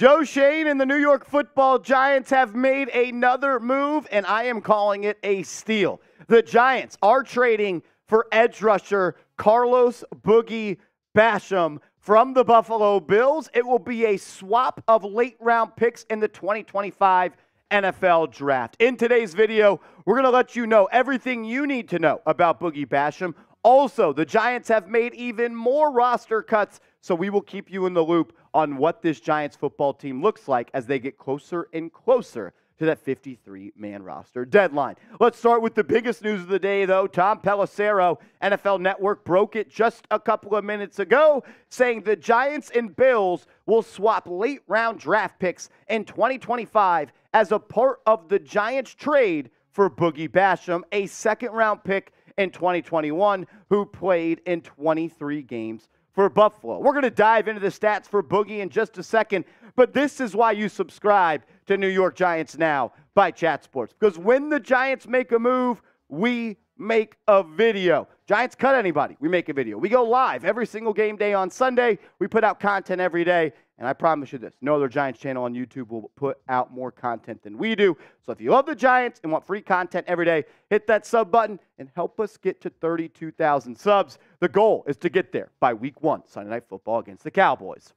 Joe Schoen and the New York football Giants have made another move, and I am calling it a steal. The Giants are trading for edge rusher Carlos Boogie Basham from the Buffalo Bills. It will be a swap of late round picks in the 2025 NFL draft. In today's video, we're going to let you know everything you need to know about Boogie Basham. Also, the Giants have made even more roster cuts, so we will keep you in the loop on what this Giants football team looks like as they get closer and closer to that 53 man roster deadline. Let's start with the biggest news of the day, though. Tom Pelissero, NFL Network, broke it just a couple of minutes ago, saying the Giants and Bills will swap late round draft picks in 2025 as a part of the Giants trade for Boogie Basham, a second round pick in 2021 who played in 23 games for Buffalo. We're going to dive into the stats for Boogie in just a second, but this is why you subscribe to New York Giants Now by Chat Sports. Because when the Giants make a move, we make a video. Giants cut anybody, we make a video. We go live every single game day on Sunday. We put out content every day. And I promise you this no other Giants channel on YouTube will put out more content than we do. So if you love the Giants and want free content every day, hit that sub button and help us get to 32,000 subs. The goal is to get there by week one, Sunday Night Football against the Cowboys.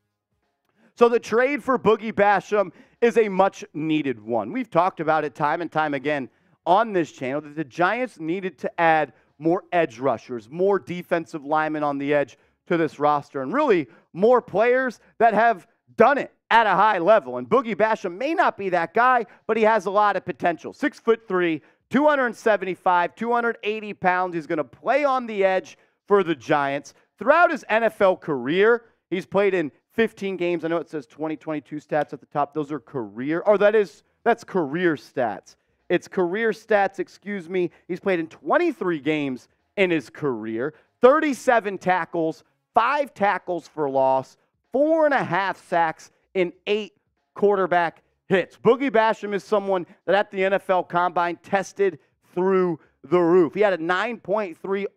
So the trade for Boogie Basham is a much needed one. We've talked about it time and time again on this channel that the Giants needed to add more edge rushers, more defensive linemen on the edge to this roster, and really more players that have done it at a high level. And Boogie Basham may not be that guy, but he has a lot of potential. Six foot three, 275, 280 pounds. He's going to play on the edge for the Giants. Throughout his NFL career, he's played in 15 games. I know it says 2022 stats at the top. Those are career, or that is, that's career stats. It's career stats, excuse me. He's played in 23 games in his career, 37 tackles, five tackles for loss, four and a half sacks and eight quarterback hits. Boogie Basham is someone that at the NFL Combine tested through the roof. He had a 9.3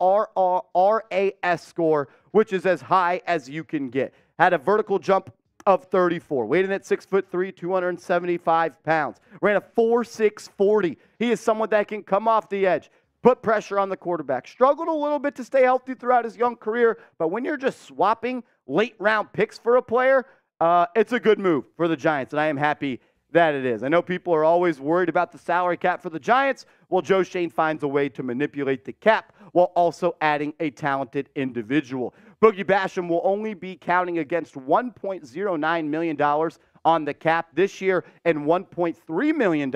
RAS score, which is as high as you can get. Had a vertical jump of 34, weighed in at six foot three, 275 pounds. Ran a 4.640. He is someone that can come off the edge, put pressure on the quarterback. Struggled a little bit to stay healthy throughout his young career, but when you're just swapping late round picks for a player, uh, it's a good move for the Giants, and I am happy that it is. I know people are always worried about the salary cap for the Giants. Well, Joe Schoen finds a way to manipulate the cap while also adding a talented individual. Boogie Basham will only be counting against $1.09 million on the cap this year and $1.3 million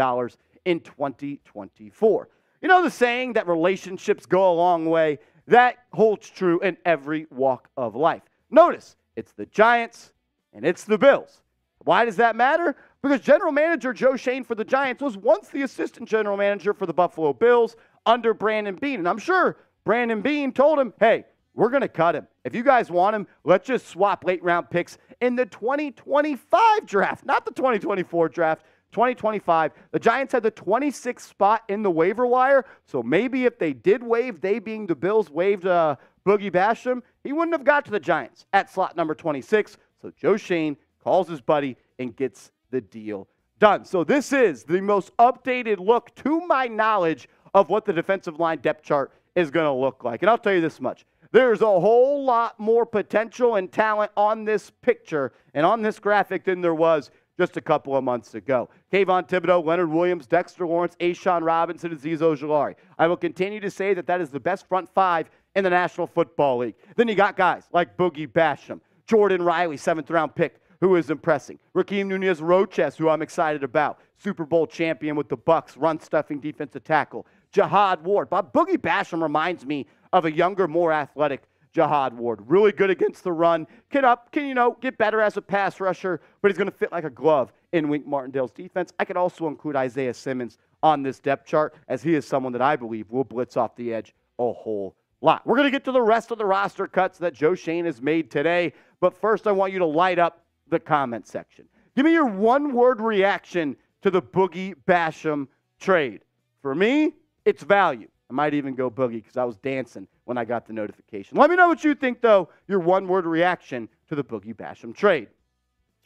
in 2024. You know the saying that relationships go a long way? That holds true in every walk of life. Notice it's the Giants and it's the Bills. Why does that matter? Because general manager Joe Schoen for the Giants was once the assistant general manager for the Buffalo Bills under Brandon Beane. And I'm sure Brandon Beane told him, hey, we're going to cut him. If you guys want him, let's just swap late round picks in the 2025 draft, not the 2024 draft. 2025. The Giants had the 26th spot in the waiver wire. So maybe if they did waive, they being the Bills waived uh, Boogie Basham, he wouldn't have got to the Giants at slot number 26. So Joe Schoen calls his buddy and gets the deal done. So this is the most updated look, to my knowledge, of what the defensive line depth chart is going to look like. And I'll tell you this much. There's a whole lot more potential and talent on this picture and on this graphic than there was just a couple of months ago. Kayvon Thibodeaux, Leonard Williams, Dexter Lawrence, A'Shawn Robinson, and Azeez Ojulari. I will continue to say that that is the best front five in the National Football League. Then you got guys like Boogie Basham, Jordan Riley, seventh round pick, who is impressing. Rakeem Nunez Roches, who I'm excited about. Super Bowl champion with the Bucs, run stuffing defensive tackle. Jihad Ward. But Boogie Basham reminds me of a younger, more athletic Jihad Ward. Really good against the run. Can up, can you know, get better as a pass rusher, but he's going to fit like a glove in Wink Martindale's defense. I could also include Isaiah Simmons on this depth chart, as he is someone that I believe will blitz off the edge a whole lot. We're going to get to the rest of the roster cuts that Joe Schoen has made today, but first I want you to light up the comment section. Give me your one word reaction to the Boogie Basham trade. For me, it's value. I might even go boogie because I was dancing when I got the notification. Let me know what you think, though, your one word reaction to the Boogie Basham trade.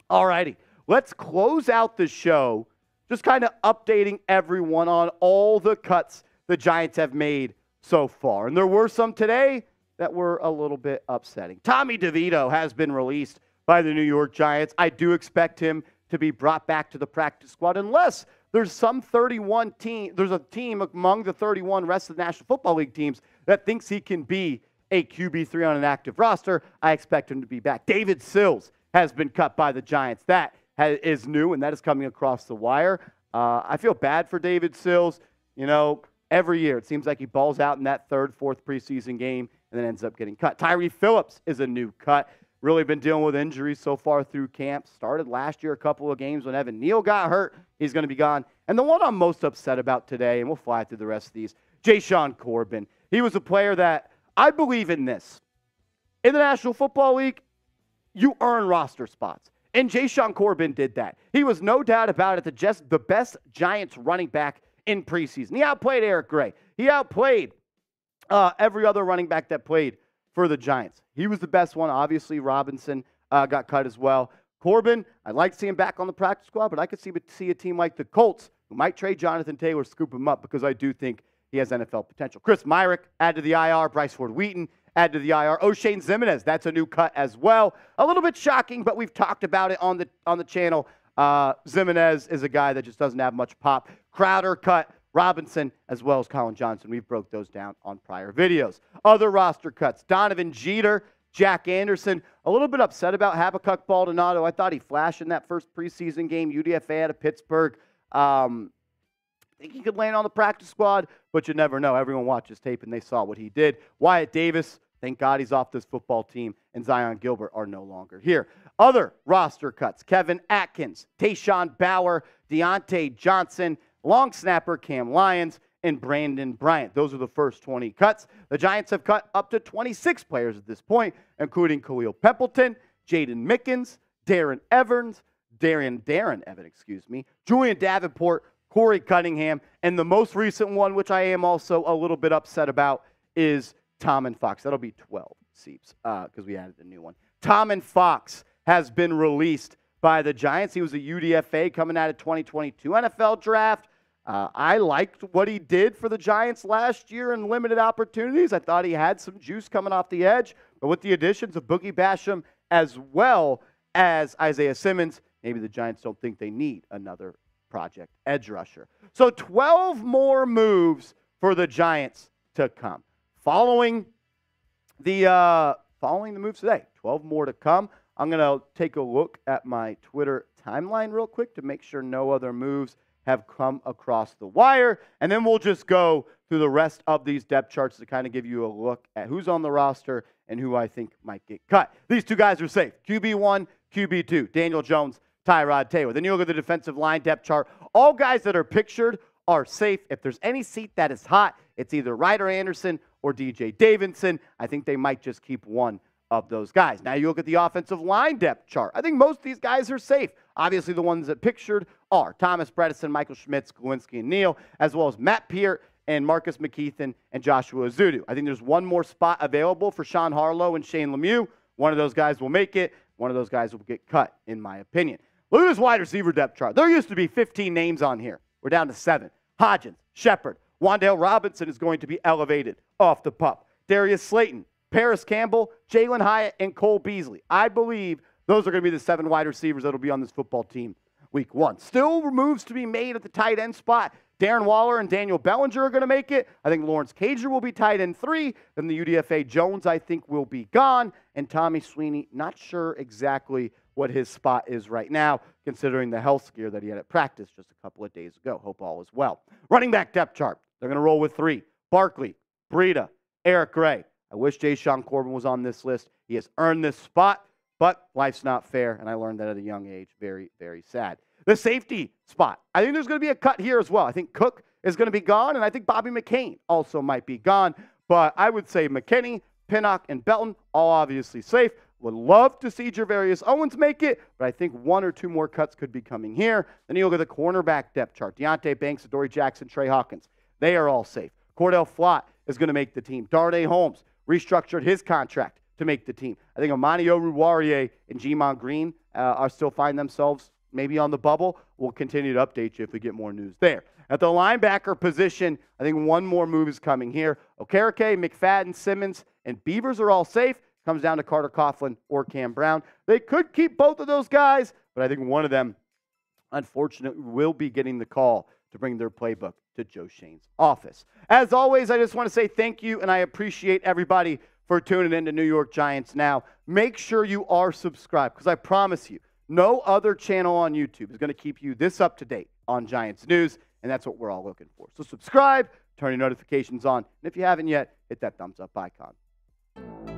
All righty. let's close out the show just kind of updating everyone on all the cuts the Giants have made so far. And there were some today that were a little bit upsetting. Tommy DeVito has been released by the New York Giants. I do expect him to be brought back to the practice squad unless there's some 31 team, there's a team among the 31 rest of the National Football League teams that thinks he can be a QB3 on an active roster. I expect him to be back. David Sills has been cut by the Giants. That is new, and that is coming across the wire. Uh, I feel bad for David Sills. You know, every year it seems like he balls out in that third, fourth preseason game and then ends up getting cut. Tyree Phillips is a new cut really been dealing with injuries so far through camp. Started last year a couple of games when Evan Neal got hurt. He's going to be gone. And the one I'm most upset about today, and we'll fly through the rest of these, Jashaun Corbin. He was a player that I believe in this. In the National Football League, you earn roster spots. And Jashaun Corbin did that. He was no doubt about it the, just, the best Giants running back in preseason. He outplayed Eric Gray. He outplayed uh, every other running back that played for the Giants. He was the best one. Obviously, Robinson uh, got cut as well. Corbin, I'd like to see him back on the practice squad, but I could see, see a team like the Colts who might trade Jonathan Taylor, scoop him up because I do think he has NFL potential. Chris Myarick, add to the IR. Bryce Ford Wheaton, add to the IR. Oshane Ximines, that's a new cut as well. A little bit shocking, but we've talked about it on the on the channel. Uh, Ximines is a guy that just doesn't have much pop. Crowder cut. Robinson, as well as Colin Johnson. We've broke those down on prior videos. Other roster cuts. Donovan Jeter, Jack Anderson. A little bit upset about Habakkuk Baldonado. I thought he flashed in that first preseason game, UDFA out of Pittsburgh. Um, I think he could land on the practice squad, but you never know. Everyone watches tape and they saw what he did. Wyatt Davis, thank God he's off this football team, and Zyon Gilbert are no longer here. Other roster cuts Kevin Atkins, Tashawn Bower, Diontae Johnson, long snapper Cam Lyons, and Brandon Bryant. Those are the first 20 cuts. The Giants have cut up to 26 players at this point, including Khalil Pimpleton, Jaydon Mickens, Darren Evans, Darren Darren Evans, excuse me, Julian Davenport, Korey Cunningham, and the most recent one, which I am also a little bit upset about, is Tomon Fox. That'll be 12 seeps because uh, we added a new one. Tomon Fox has been released by the Giants. He was a UDFA coming out of 2022 NFL draft. Uh, I liked what he did for the Giants last year in limited opportunities. I thought he had some juice coming off the edge, but with the additions of Boogie Basham as well as Isaiah Simmons, maybe the Giants don't think they need another project edge rusher. So 12 more moves for the Giants to come. Following the uh, following the moves today, 12 more to come. I'm going to take a look at my Twitter timeline real quick to make sure no other moves have come across the wire. And then we'll just go through the rest of these depth charts to kind of give you a look at who's on the roster and who I think might get cut. These two guys are safe QB1, QB2, Daniel Jones, Tyrod Taylor. Then you look at the defensive line depth chart. All guys that are pictured are safe. If there's any seat that is hot, it's either Ryder Anderson or DJ Davidson. I think they might just keep one of those guys. Now you look at the offensive line depth chart. I think most of these guys are safe. Obviously, the ones that pictured are Thomas Bredeson, Michael Schmitz, Glowinski, and Neal, as well as Matt Peart and Marcus McKethan and Joshua Ezeudu. I think there's one more spot available for Sean Harlow and Shane Lemieux. One of those guys will make it. One of those guys will get cut, in my opinion. Look at this wide receiver depth chart. There used to be 15 names on here. We're down to seven. Hodgins, Shepard, Wan'Dale Robinson is going to be elevated off the pup. Darius Slayton, Parris Campbell, Jalin Hyatt, and Cole Beasley. I believe those are going to be the seven wide receivers that will be on this football team week one. Still moves to be made at the tight end spot. Darren Waller and Daniel Bellinger are going to make it. I think Lawrence Cager will be tight end three. Then the UDFA Jones, I think, will be gone. And Tommy Sweeney, not sure exactly what his spot is right now, considering the health scare that he had at practice just a couple of days ago. Hope all is well. Running back depth chart. They're going to roll with three Barkley, Breida, Eric Gray. I wish Jashaun Corbin was on this list. He has earned this spot, but life's not fair, and I learned that at a young age. Very, very sad. The safety spot. I think there's going to be a cut here as well. I think Cook is going to be gone, and I think Bobby McCain also might be gone. But I would say McKinney, Pinnock, and Belton, all obviously safe. Would love to see Gervarrius Owens make it, but I think one or two more cuts could be coming here. Then you look at the cornerback depth chart. Deonte Banks, Adoree Jackson, Trey Hawkins. They are all safe. Cor'Dale Flott is going to make the team. Darnay Holmes, restructured his contract to make the team. I think Amani Oruwariye and Gemon Green uh, are still find themselves maybe on the bubble. We'll continue to update you if we get more news there. At the linebacker position, I think one more move is coming here. Okereke, McFadden, Simmons, and Beavers are all safe. Comes down to Carter Coughlin or Cam Brown. They could keep both of those guys, but I think one of them, unfortunately, will be getting the call to bring their playbook to Joe Schoen's office. As always, I just want to say thank you, and I appreciate everybody for tuning in to New York Giants Now. Make sure you are subscribed because I promise you, no other channel on YouTube is going to keep you this up to date on Giants news, and that's what we're all looking for. So subscribe, turn your notifications on, and if you haven't yet, hit that thumbs up icon.